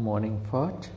morning thought